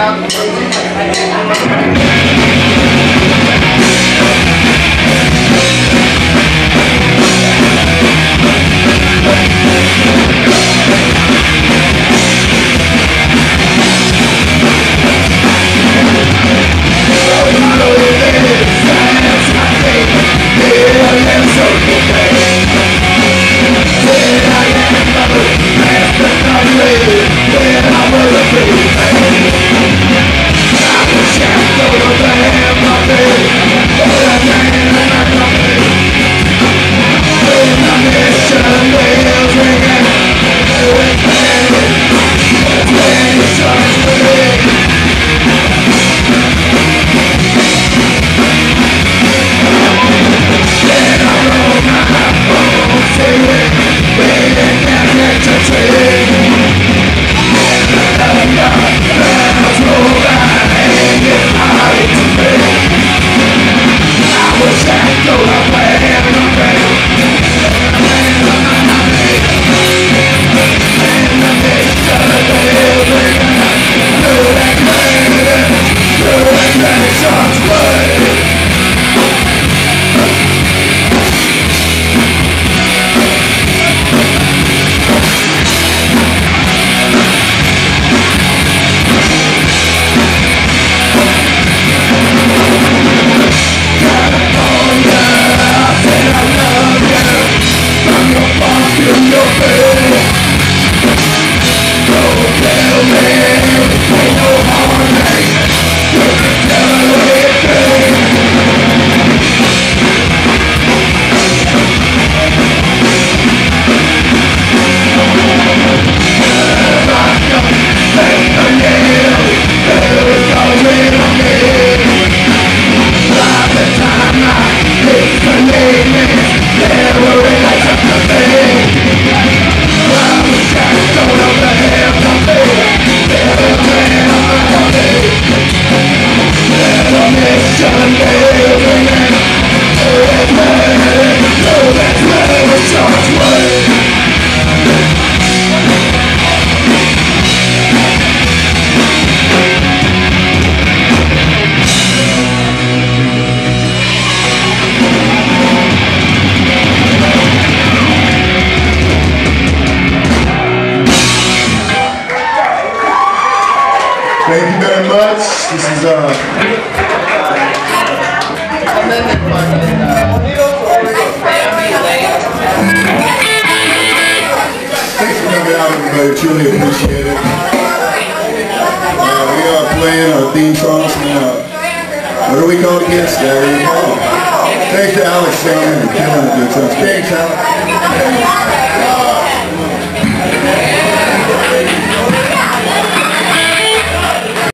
감사합니다. Thank you very much. This is uh. Thanks for coming out, everybody. Truly appreciate it. Uh, we are playing our theme songs now. Uh, what do we call it again? Scary Thanks to Alex Sand and Kevin. Thanks, Alex.